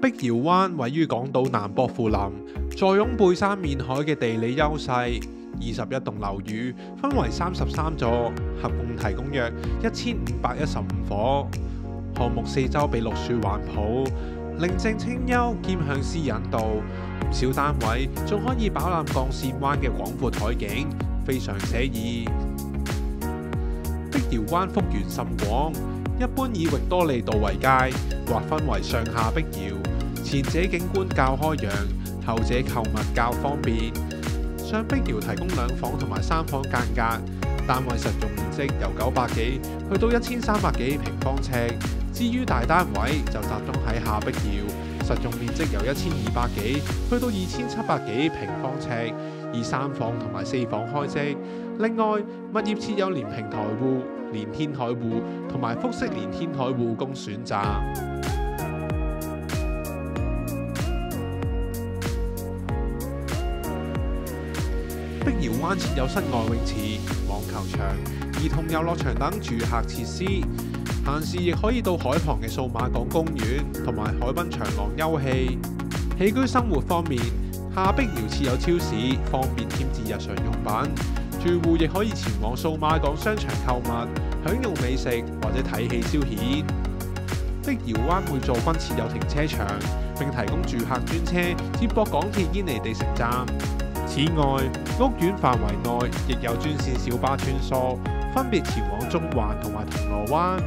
碧瑤灣位於港島南薄富林，坐擁背山面海嘅地理優勢。二十一棟樓宇分為三十三座，合共提供約一千五百一十五伙。項目四周被綠樹環抱，寧靜清幽兼向私隐度。唔少單位仲可以飽覽鋼線灣嘅廣闊海景，非常寫意。碧瑤灣幅員甚廣，一般以域多利道為界，劃分為上下碧瑶。前者景觀較開揚，後者購物較方便。上碧瑤提供兩房同埋三房間隔，單位實用面積由九百幾去到一千三百幾平方尺。至於大單位就集中喺下碧瑤，實用面積由一千二百幾去到二千七百幾平方尺，以三房同埋四房開則。另外，物業設有連平台戶、連天海戶同埋複式連天海戶供選擇。碧瑤灣設有室外泳池、網球場、兒童遊樂場等住客設施，閒時亦可以到海旁嘅數碼港公園同埋海濱長廊休憩。起居生活方面，下碧瑤設有超市，方便添置日常用品。住戶亦可以前往數碼港商場購物，享用美食或者睇戲消遣。碧瑤灣每座均設有停車場，並提供住客專車接駁港鐵堅尼地城站。此外，屋苑範圍內亦有專線小巴穿梭，分別前往中環同埋銅鑼灣。